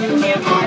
My